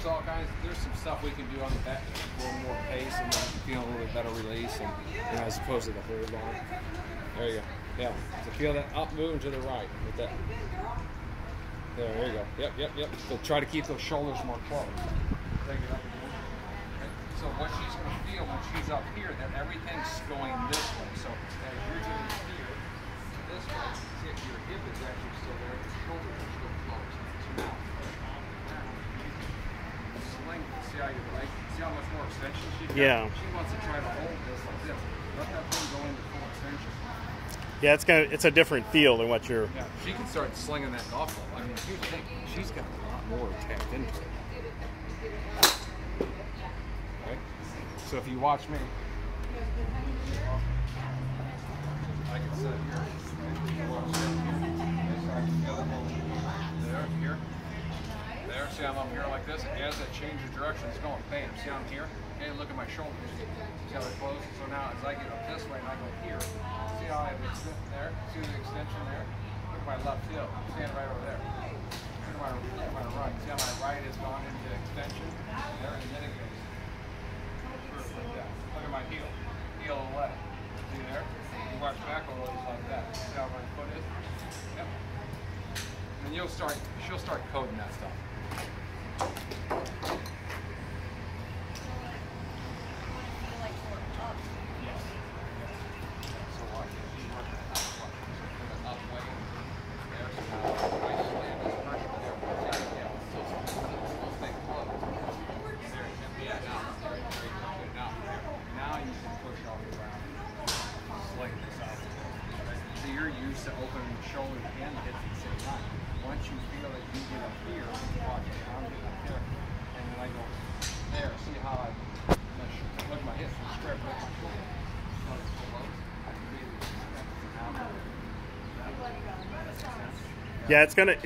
there's all kinds. There's some stuff we can do on the back, a little more pace, and then feel a little bit better release, and you know, as opposed to the hold on. There you go. Yeah. So feel that up moving to the right with that. There, there you go. Yep, yep, yep. So try to keep those shoulders more closed. Take it up. So what she's going to feel when she's up here, that everything's going this way. So as you're doing here, this way, see if your hip is actually still there, your shoulders are still closed. So now, sling, see how you like, see how much more extension she's got? Yeah. She wants to try to hold this like this. Let that thing go into full extension. Yeah, it's gonna it's a different feel than what you're. Yeah, she can start slinging that golf ball. I mean, the thing: she's got a lot more tapped into it. Okay, so if you watch me, I can sit here. You watch me. Okay, so I can go there, here, there. See, I'm up here like this. As that change of direction is going, bam. See, I'm here. Okay, look at my shoulders. See how they're closed? So now, as I get up this way and I go here, see how I have the extent there? See the extension there? Look at my left heel. Stand right over there. Look at my, look at my right. See how my right has gone into extension? There, and then it goes. Like that. Look at my heel. Heel leg. See there? You watch back a little like that. See how my foot is? Yep. And you'll start, she'll start coding that stuff. So watch it. Watch it. Watch it. So put it up way there. So now I slam this pressure there. See, yeah, still, still, still stay close. There, yeah, now, there, there, you go. Good. Now, there. Now you can push off the ground. Sling this out. So you're used to opening the shoulders and the hips at the same time. Once you feel that you get up here, watch it. I'm up here, and then I go there. See how I look at my hips and spread with my shoulders. So it's close. I can really stretch it. Yeah, it's gonna